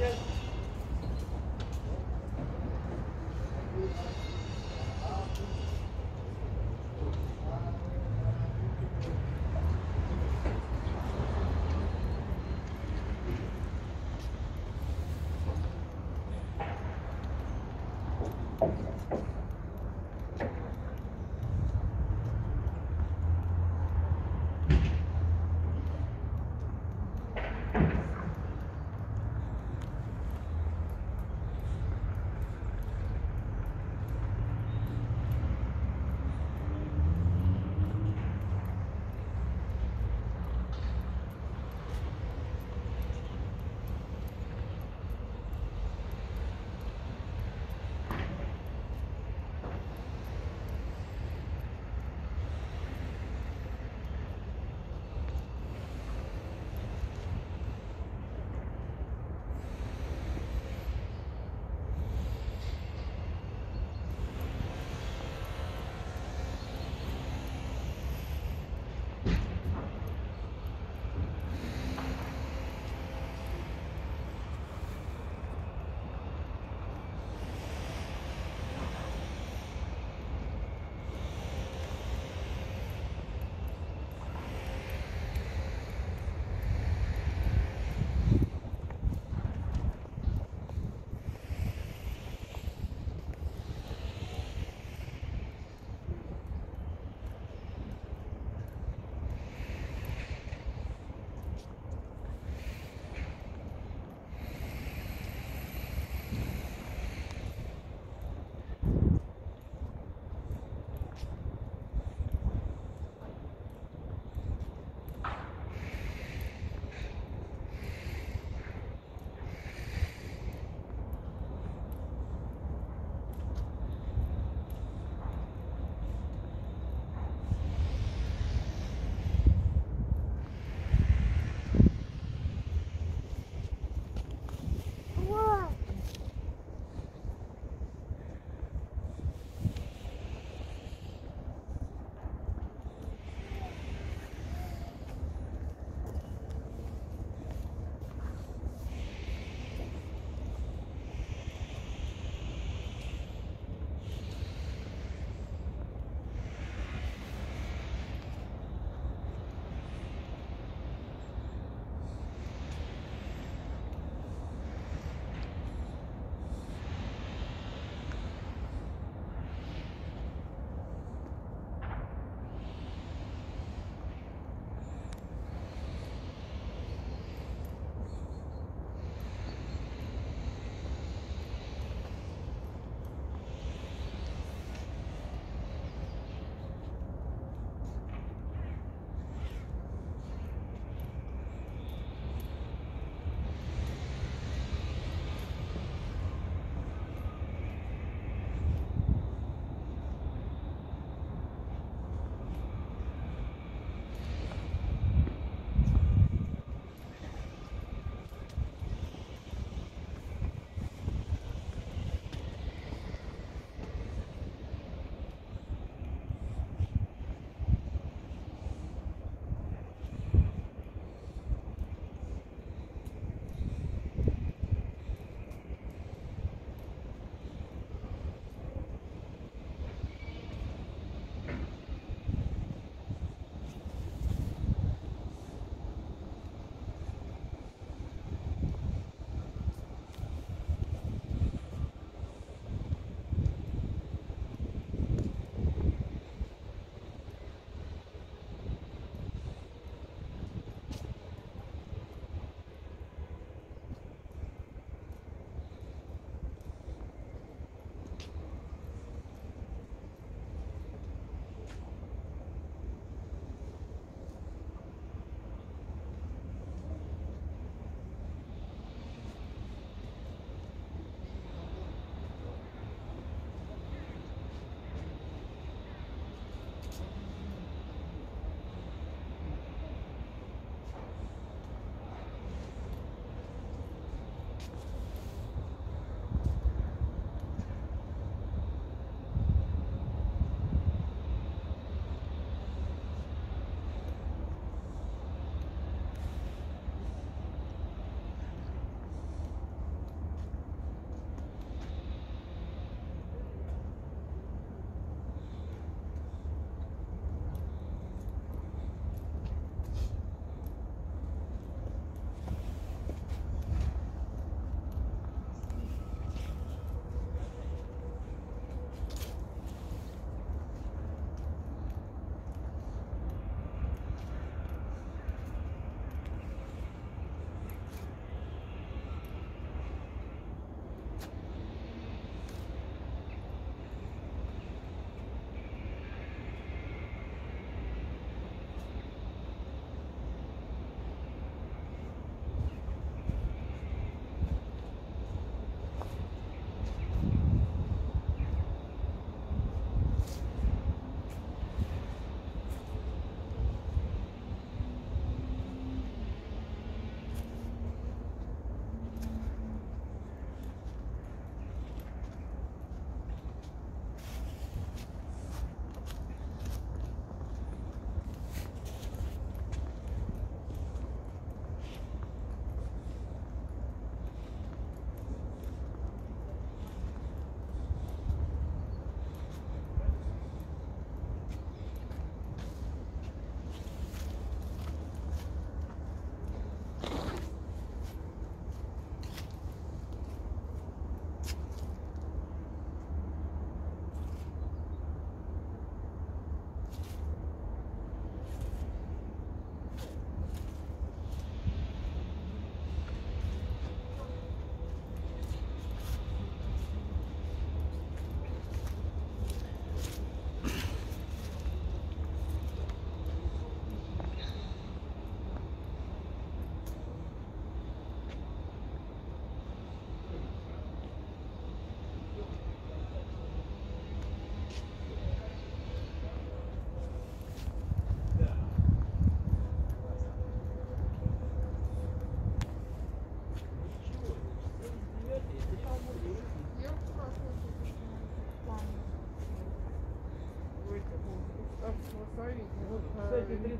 Yes.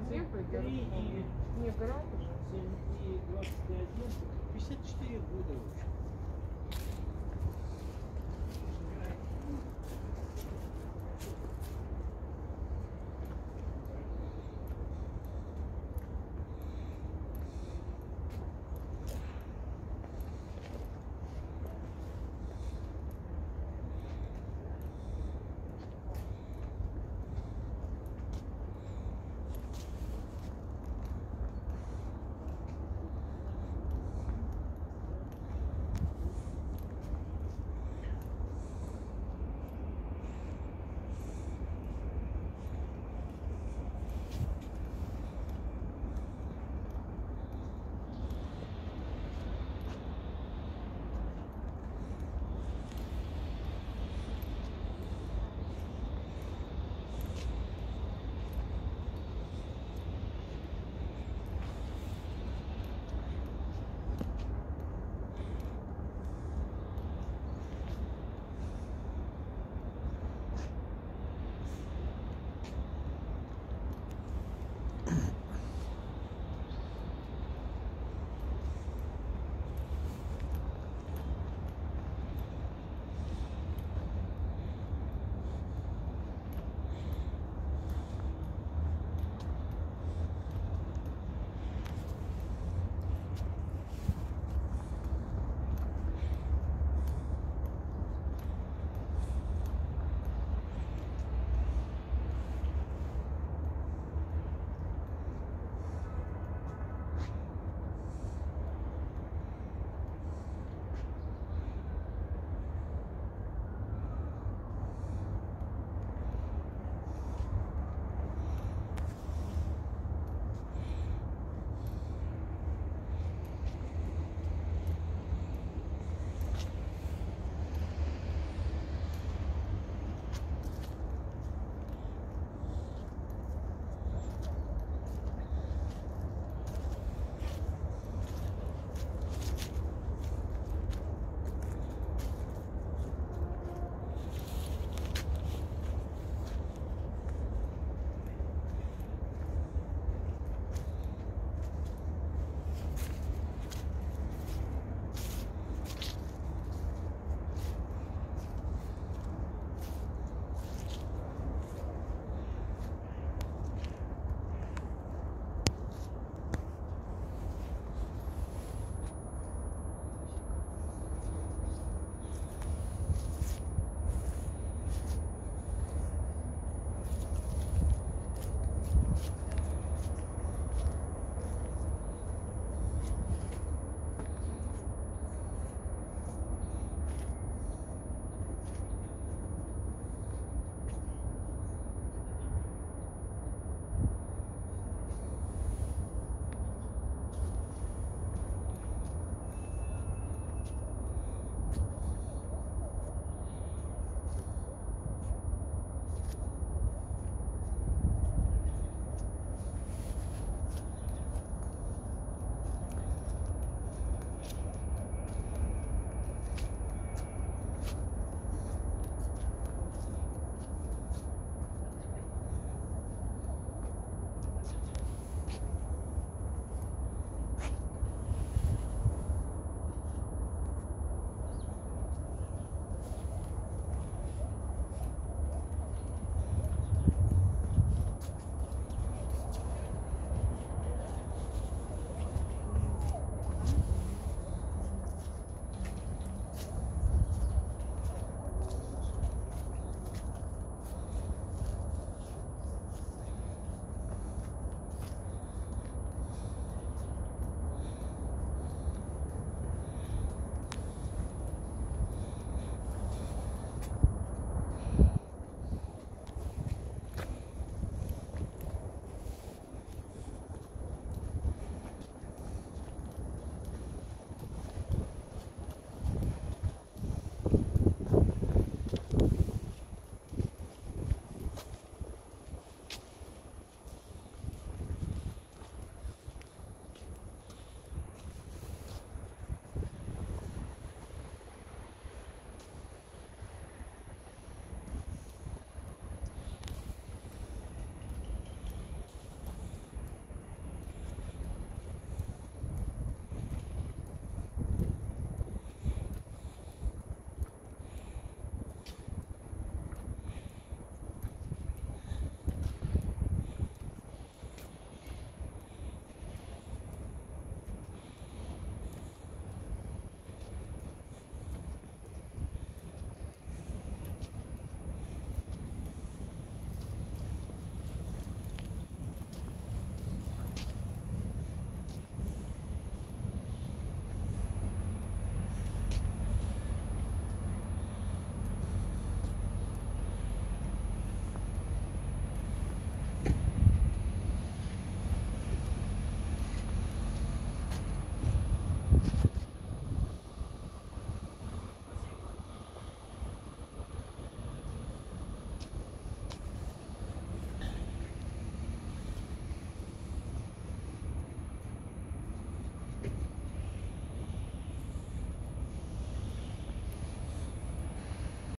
33 и Не, град уже.